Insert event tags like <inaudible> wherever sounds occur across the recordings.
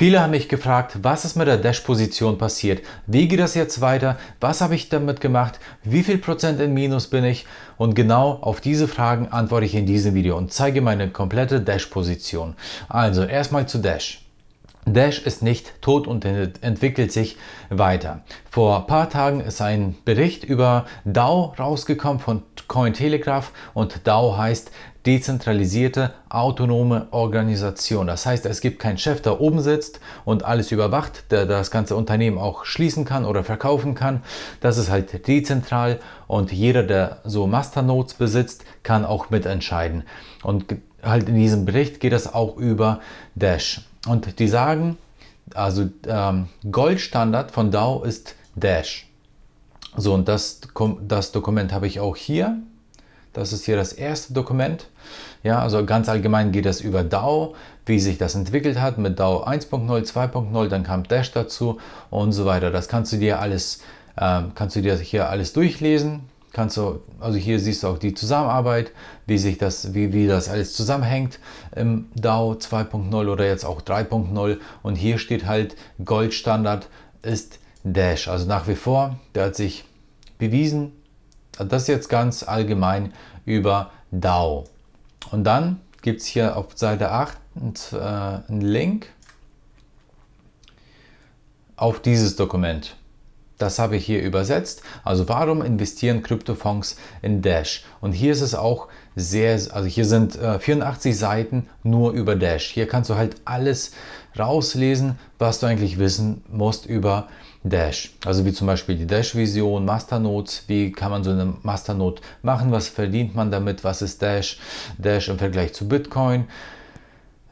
Viele haben mich gefragt, was ist mit der Dash-Position passiert? Wie geht das jetzt weiter? Was habe ich damit gemacht? Wie viel Prozent in Minus bin ich? Und genau auf diese Fragen antworte ich in diesem Video und zeige meine komplette Dash-Position. Also erstmal zu Dash. Dash ist nicht tot und entwickelt sich weiter. Vor ein paar Tagen ist ein Bericht über DAO rausgekommen von Cointelegraph und DAO heißt dezentralisierte autonome Organisation. Das heißt, es gibt keinen Chef, der oben sitzt und alles überwacht, der das ganze Unternehmen auch schließen kann oder verkaufen kann. Das ist halt dezentral und jeder, der so Masternodes besitzt, kann auch mitentscheiden. Und halt in diesem Bericht geht es auch über Dash. Und die sagen, also ähm, Goldstandard von DAO ist Dash. So, und das, das Dokument habe ich auch hier. Das ist hier das erste Dokument. Ja, also ganz allgemein geht es über DAO, wie sich das entwickelt hat mit DAO 1.0, 2.0, dann kam Dash dazu und so weiter. Das kannst du dir alles, äh, kannst du dir hier alles durchlesen kannst du, also hier siehst du auch die Zusammenarbeit, wie sich das, wie, wie das alles zusammenhängt im DAO 2.0 oder jetzt auch 3.0 und hier steht halt Goldstandard ist Dash, also nach wie vor, der hat sich bewiesen, das jetzt ganz allgemein über DAO. Und dann gibt es hier auf Seite 8 äh, einen Link auf dieses Dokument. Das habe ich hier übersetzt. Also warum investieren Kryptofonds in Dash? Und hier ist es auch sehr, also hier sind äh, 84 Seiten nur über Dash. Hier kannst du halt alles rauslesen, was du eigentlich wissen musst über Dash. Also wie zum Beispiel die Dash-Vision, Masternodes, wie kann man so eine Masternode machen, was verdient man damit, was ist Dash, Dash im Vergleich zu Bitcoin.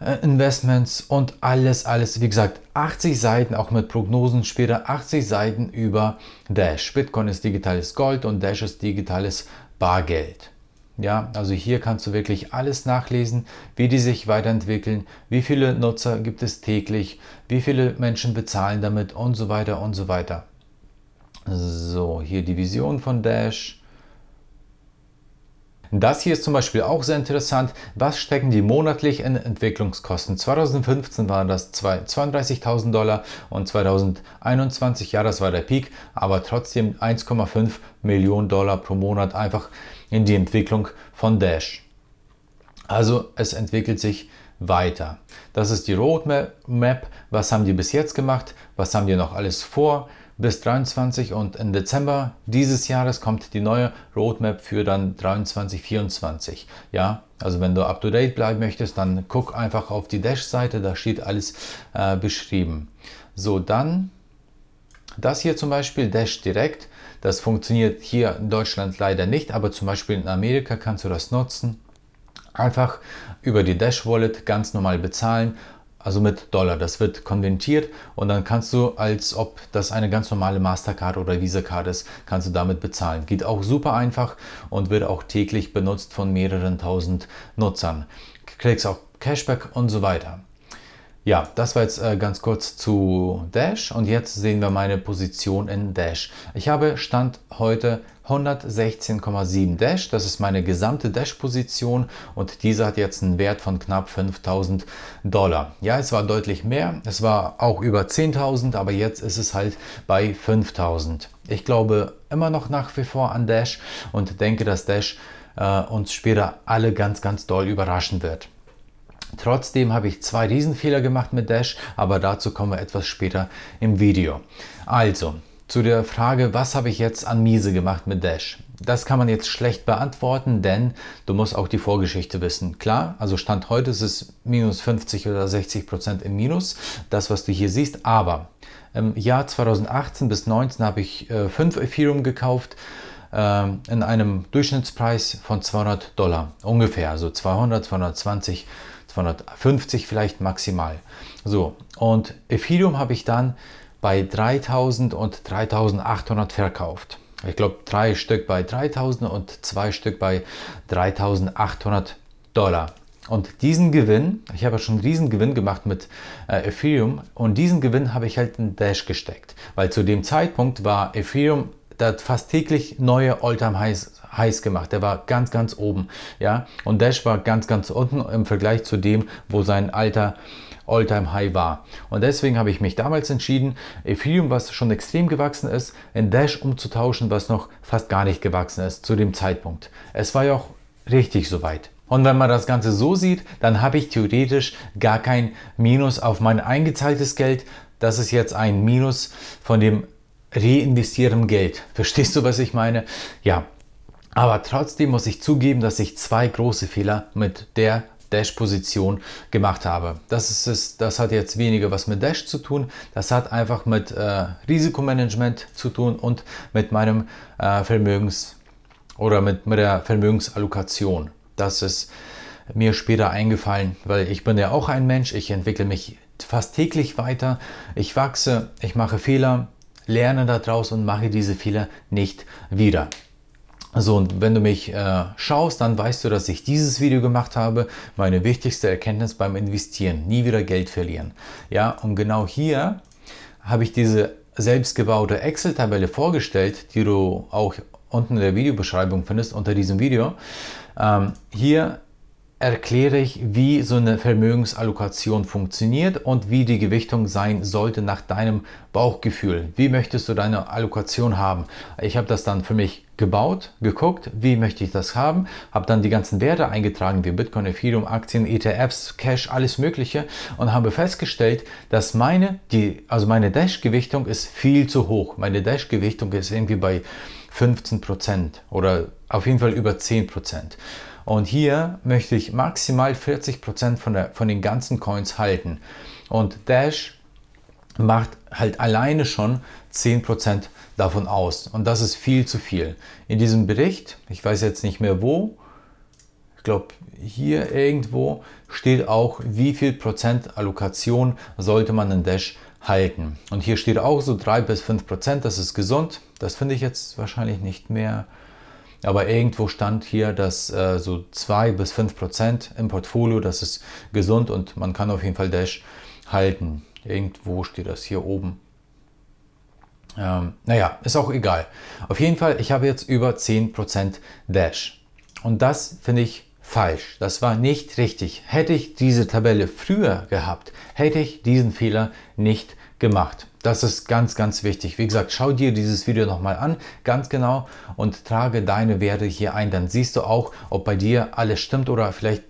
Äh, Investments und alles, alles, wie gesagt, 80 Seiten, auch mit Prognosen später, 80 Seiten über Dash. Bitcoin ist digitales Gold und Dash ist digitales Bargeld. Ja, also hier kannst du wirklich alles nachlesen, wie die sich weiterentwickeln, wie viele Nutzer gibt es täglich, wie viele Menschen bezahlen damit und so weiter und so weiter. So, hier die Vision von Dash. Das hier ist zum Beispiel auch sehr interessant. Was stecken die monatlich in Entwicklungskosten? 2015 waren das 32.000 Dollar und 2021, ja, das war der Peak, aber trotzdem 1,5 Millionen Dollar pro Monat einfach in die Entwicklung von Dash. Also es entwickelt sich weiter. Das ist die Roadmap. Was haben die bis jetzt gemacht? Was haben die noch alles vor? Bis 23 und im Dezember dieses Jahres kommt die neue Roadmap für dann 23, 24. Ja, also wenn du up to date bleiben möchtest, dann guck einfach auf die Dash-Seite, da steht alles äh, beschrieben. So, dann das hier zum Beispiel Dash Direct. Das funktioniert hier in Deutschland leider nicht, aber zum Beispiel in Amerika kannst du das nutzen. Einfach über die Dash Wallet ganz normal bezahlen also mit Dollar. Das wird konvertiert und dann kannst du, als ob das eine ganz normale Mastercard oder Visa-Card ist, kannst du damit bezahlen. Geht auch super einfach und wird auch täglich benutzt von mehreren tausend Nutzern. Kriegst auch Cashback und so weiter. Ja, das war jetzt äh, ganz kurz zu Dash und jetzt sehen wir meine Position in Dash. Ich habe Stand heute 116,7 Dash, das ist meine gesamte Dash-Position und diese hat jetzt einen Wert von knapp 5000 Dollar. Ja, es war deutlich mehr, es war auch über 10.000, aber jetzt ist es halt bei 5000. Ich glaube immer noch nach wie vor an Dash und denke, dass Dash äh, uns später alle ganz, ganz doll überraschen wird. Trotzdem habe ich zwei Riesenfehler gemacht mit Dash, aber dazu kommen wir etwas später im Video. Also, zu der Frage, was habe ich jetzt an Miese gemacht mit Dash? Das kann man jetzt schlecht beantworten, denn du musst auch die Vorgeschichte wissen. Klar, also Stand heute ist es minus 50 oder 60 Prozent im Minus, das was du hier siehst, aber im Jahr 2018 bis 2019 habe ich äh, 5 Ethereum gekauft äh, in einem Durchschnittspreis von 200 Dollar ungefähr, also 200, 220 250 vielleicht maximal. So, und Ethereum habe ich dann bei 3000 und 3800 verkauft. Ich glaube, drei Stück bei 3000 und zwei Stück bei 3800 Dollar. Und diesen Gewinn, ich habe schon einen riesen Gewinn gemacht mit äh, Ethereum und diesen Gewinn habe ich halt in Dash gesteckt, weil zu dem Zeitpunkt war Ethereum hat fast täglich neue Alltime Highs, Highs gemacht. Der war ganz, ganz oben. Ja? Und Dash war ganz, ganz unten im Vergleich zu dem, wo sein alter All-Time High war. Und deswegen habe ich mich damals entschieden, Ethereum, was schon extrem gewachsen ist, in Dash umzutauschen, was noch fast gar nicht gewachsen ist zu dem Zeitpunkt. Es war ja auch richtig soweit. Und wenn man das Ganze so sieht, dann habe ich theoretisch gar kein Minus auf mein eingezahltes Geld. Das ist jetzt ein Minus von dem reinvestierten Geld. Verstehst du, was ich meine? Ja. Aber trotzdem muss ich zugeben, dass ich zwei große Fehler mit der Dash-Position gemacht habe. Das, ist, es, das hat jetzt weniger was mit Dash zu tun, das hat einfach mit äh, Risikomanagement zu tun und mit meinem äh, Vermögens- oder mit, mit der Vermögensallokation. Das ist mir später eingefallen, weil ich bin ja auch ein Mensch, ich entwickle mich fast täglich weiter, ich wachse, ich mache Fehler, lerne daraus und mache diese Fehler nicht wieder. So, und wenn du mich äh, schaust, dann weißt du, dass ich dieses Video gemacht habe. Meine wichtigste Erkenntnis beim Investieren, nie wieder Geld verlieren. Ja, und genau hier habe ich diese selbstgebaute Excel-Tabelle vorgestellt, die du auch unten in der Videobeschreibung findest, unter diesem Video. Ähm, hier erkläre ich, wie so eine Vermögensallokation funktioniert und wie die Gewichtung sein sollte nach deinem Bauchgefühl. Wie möchtest du deine Allokation haben? Ich habe das dann für mich gebaut, geguckt, wie möchte ich das haben, habe dann die ganzen Werte eingetragen, wie Bitcoin, Ethereum, Aktien, ETFs, Cash, alles mögliche und habe festgestellt, dass meine, die, also meine Dash-Gewichtung ist viel zu hoch. Meine Dash-Gewichtung ist irgendwie bei 15% oder auf jeden Fall über 10%. Und hier möchte ich maximal 40% von, der, von den ganzen Coins halten. Und Dash macht halt alleine schon 10% davon aus. Und das ist viel zu viel. In diesem Bericht, ich weiß jetzt nicht mehr wo, ich glaube hier irgendwo steht auch, wie viel Prozent Allokation sollte man in Dash halten. Und hier steht auch so 3 bis 5 Prozent, das ist gesund. Das finde ich jetzt wahrscheinlich nicht mehr. Aber irgendwo stand hier, dass äh, so 2 bis 5 Prozent im Portfolio, das ist gesund und man kann auf jeden Fall Dash halten. Irgendwo steht das hier oben. Ähm, naja, ist auch egal. Auf jeden Fall, ich habe jetzt über 10% Dash. Und das finde ich falsch. Das war nicht richtig. Hätte ich diese Tabelle früher gehabt, hätte ich diesen Fehler nicht gemacht. Das ist ganz, ganz wichtig. Wie gesagt, schau dir dieses Video nochmal an, ganz genau, und trage deine Werte hier ein. Dann siehst du auch, ob bei dir alles stimmt oder vielleicht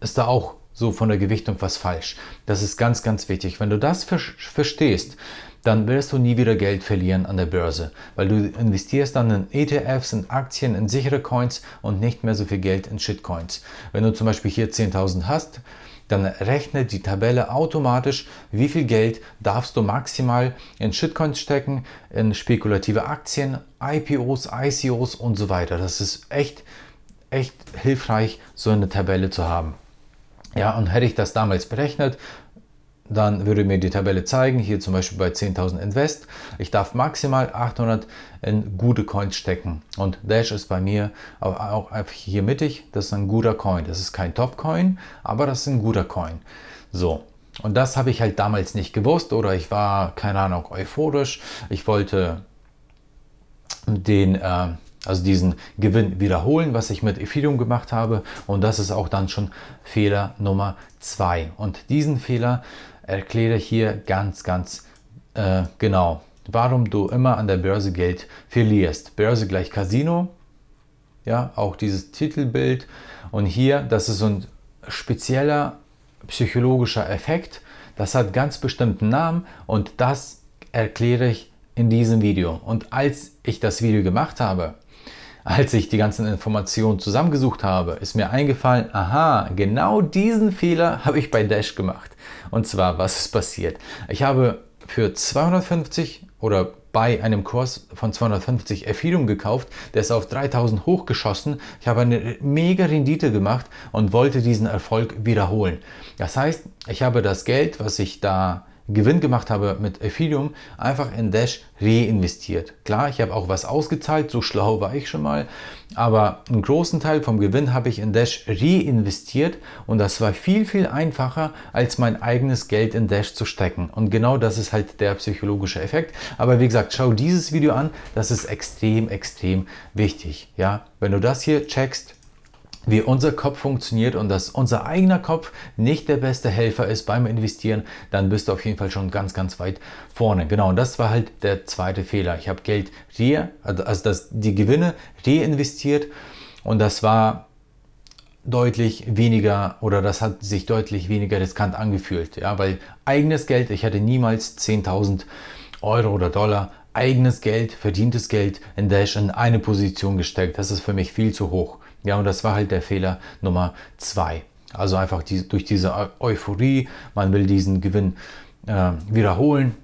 ist da auch so von der Gewichtung was falsch. Das ist ganz, ganz wichtig. Wenn du das verstehst, dann wirst du nie wieder Geld verlieren an der Börse, weil du investierst dann in ETFs, in Aktien, in sichere Coins und nicht mehr so viel Geld in Shitcoins. Wenn du zum Beispiel hier 10.000 hast, dann rechnet die Tabelle automatisch, wie viel Geld darfst du maximal in Shitcoins stecken, in spekulative Aktien, IPOs, ICOs und so weiter. Das ist echt, echt hilfreich, so eine Tabelle zu haben. Ja, und hätte ich das damals berechnet, dann würde mir die Tabelle zeigen, hier zum Beispiel bei 10.000 Invest, ich darf maximal 800 in gute Coins stecken. Und Dash ist bei mir auch hier mittig, das ist ein guter Coin. Das ist kein Top-Coin, aber das ist ein guter Coin. So, und das habe ich halt damals nicht gewusst oder ich war, keine Ahnung, euphorisch. Ich wollte den, äh, also diesen Gewinn wiederholen, was ich mit Ethereum gemacht habe. Und das ist auch dann schon Fehler Nummer zwei. Und diesen Fehler erkläre hier ganz, ganz äh, genau, warum du immer an der Börse Geld verlierst. Börse gleich Casino, ja, auch dieses Titelbild. Und hier, das ist so ein spezieller psychologischer Effekt. Das hat ganz bestimmten Namen und das erkläre ich in diesem Video. Und als ich das Video gemacht habe, als ich die ganzen Informationen zusammengesucht habe, ist mir eingefallen, aha, genau diesen Fehler habe ich bei Dash gemacht. Und zwar, was ist passiert? Ich habe für 250 oder bei einem Kurs von 250 Ethereum gekauft, der ist auf 3000 hochgeschossen. Ich habe eine mega Rendite gemacht und wollte diesen Erfolg wiederholen. Das heißt, ich habe das Geld, was ich da Gewinn gemacht habe mit Ethereum, einfach in Dash reinvestiert. Klar, ich habe auch was ausgezahlt, so schlau war ich schon mal, aber einen großen Teil vom Gewinn habe ich in Dash reinvestiert und das war viel, viel einfacher, als mein eigenes Geld in Dash zu stecken. Und genau das ist halt der psychologische Effekt. Aber wie gesagt, schau dieses Video an, das ist extrem, extrem wichtig. Ja, wenn du das hier checkst, wie unser Kopf funktioniert und dass unser eigener Kopf nicht der beste Helfer ist beim Investieren, dann bist du auf jeden Fall schon ganz, ganz weit vorne. Genau, und das war halt der zweite Fehler. Ich habe Geld re, also das, die Gewinne reinvestiert und das war deutlich weniger oder das hat sich deutlich weniger riskant angefühlt. Ja, weil eigenes Geld, ich hätte niemals 10.000 Euro oder Dollar eigenes Geld, verdientes Geld in Dash in eine Position gesteckt. Das ist für mich viel zu hoch. Ja, und das war halt der Fehler Nummer zwei. Also einfach die, durch diese Euphorie, man will diesen Gewinn äh, wiederholen.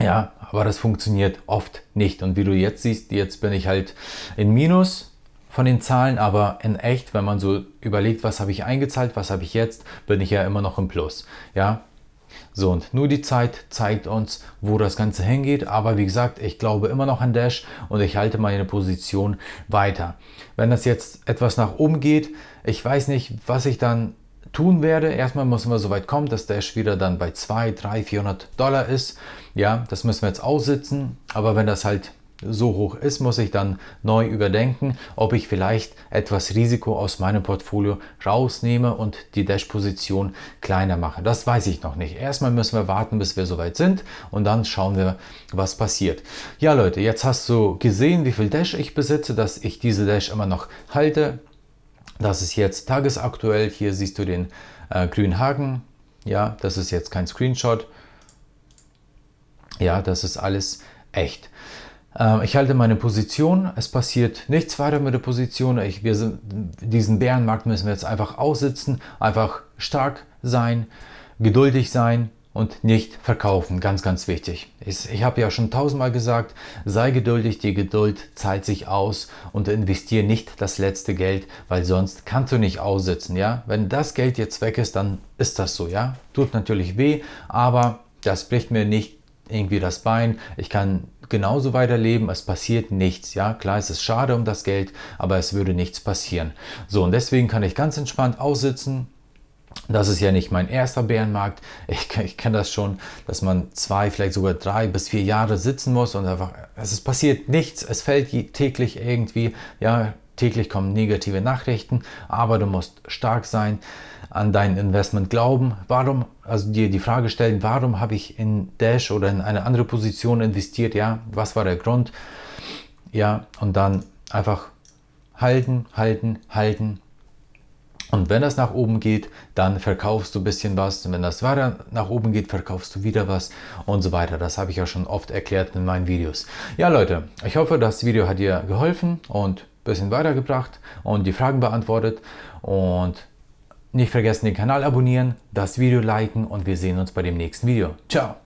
Ja, aber das funktioniert oft nicht. Und wie du jetzt siehst, jetzt bin ich halt in Minus von den Zahlen, aber in echt, wenn man so überlegt, was habe ich eingezahlt, was habe ich jetzt, bin ich ja immer noch im Plus. Ja, so, und nur die Zeit zeigt uns, wo das Ganze hingeht. Aber wie gesagt, ich glaube immer noch an Dash und ich halte meine Position weiter. Wenn das jetzt etwas nach oben geht, ich weiß nicht, was ich dann tun werde. Erstmal müssen wir so weit kommen, dass Dash wieder dann bei 2, 3, 400 Dollar ist. Ja, das müssen wir jetzt aussitzen. Aber wenn das halt so hoch ist, muss ich dann neu überdenken, ob ich vielleicht etwas Risiko aus meinem Portfolio rausnehme und die Dash-Position kleiner mache. Das weiß ich noch nicht. Erstmal müssen wir warten, bis wir soweit sind und dann schauen wir, was passiert. Ja Leute, jetzt hast du gesehen, wie viel Dash ich besitze, dass ich diese Dash immer noch halte. Das ist jetzt tagesaktuell. Hier siehst du den äh, grünen Haken. Ja, das ist jetzt kein Screenshot. Ja, das ist alles echt. Ähm, ich halte meine Position, es passiert nichts weiter mit der Position. Ich, wir sind, diesen Bärenmarkt müssen wir jetzt einfach aussitzen, einfach stark sein, geduldig sein und nicht verkaufen. Ganz, ganz wichtig. Ich, ich habe ja schon tausendmal gesagt, sei geduldig, die Geduld zahlt sich aus und investiere nicht das letzte Geld, weil sonst kannst du nicht aussitzen. Ja? Wenn das Geld jetzt weg ist, dann ist das so. Ja? Tut natürlich weh, aber das bricht mir nicht irgendwie das Bein. Ich kann genauso weiterleben, es passiert nichts. Ja, klar, es ist schade um das Geld, aber es würde nichts passieren. So, und deswegen kann ich ganz entspannt aussitzen. Das ist ja nicht mein erster Bärenmarkt. Ich, <laughs> ich kenne das schon, dass man zwei, vielleicht sogar drei bis vier Jahre sitzen muss und einfach, es passiert nichts. Es fällt täglich irgendwie, ja, täglich kommen negative Nachrichten, aber du musst stark sein, an dein Investment glauben. Warum, also dir die Frage stellen, warum habe ich in Dash oder in eine andere Position investiert? Ja, was war der Grund? Ja, und dann einfach halten, halten, halten. Und wenn das nach oben geht, dann verkaufst du ein bisschen was. Und wenn das weiter nach oben geht, verkaufst du wieder was und so weiter. Das habe ich ja schon oft erklärt in meinen Videos. Ja, Leute, ich hoffe, das Video hat dir geholfen und bisschen weitergebracht und die Fragen beantwortet. Und nicht vergessen den Kanal abonnieren, das Video liken und wir sehen uns bei dem nächsten Video. Ciao!